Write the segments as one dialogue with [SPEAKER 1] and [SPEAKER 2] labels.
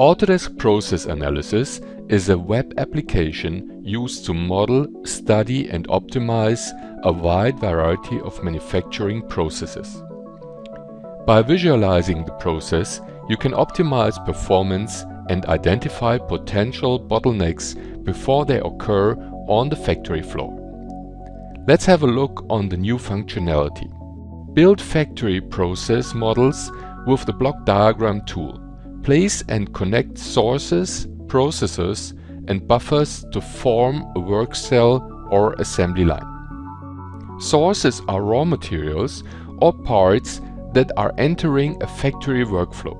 [SPEAKER 1] Autodesk Process Analysis is a web application used to model, study and optimize a wide variety of manufacturing processes. By visualizing the process, you can optimize performance and identify potential bottlenecks before they occur on the factory floor. Let's have a look on the new functionality. Build factory process models with the block diagram tool. Place and connect sources, processors and buffers to form a work cell or assembly line. Sources are raw materials or parts that are entering a factory workflow.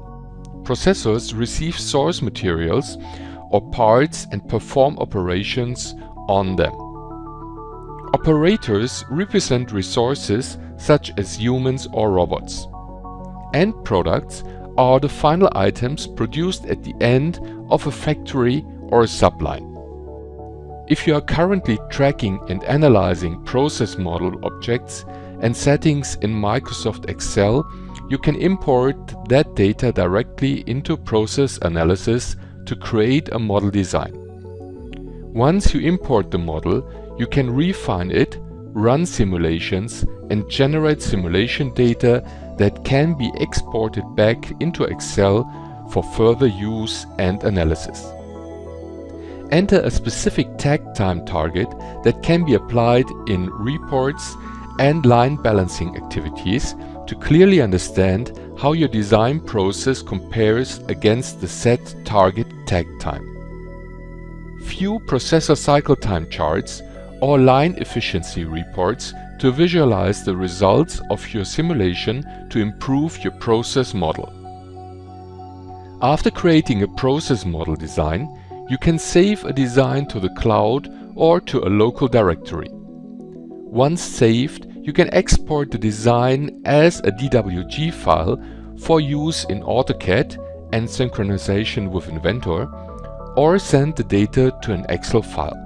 [SPEAKER 1] Processors receive source materials or parts and perform operations on them. Operators represent resources such as humans or robots. End products are the final items produced at the end of a factory or a subline. If you are currently tracking and analyzing process model objects and settings in Microsoft Excel, you can import that data directly into Process Analysis to create a model design. Once you import the model, you can refine it, run simulations and generate simulation data that can be exported back into Excel for further use and analysis. Enter a specific takt time target that can be applied in reports and line balancing activities to clearly understand how your design process compares against the set target takt time. Few processor cycle time charts or line efficiency reports to visualize the results of your simulation to improve your process model. After creating a process model design, you can save a design to the cloud or to a local directory. Once saved, you can export the design as a DWG file for use in AutoCAD and synchronization with Inventor, or send the data to an Excel file.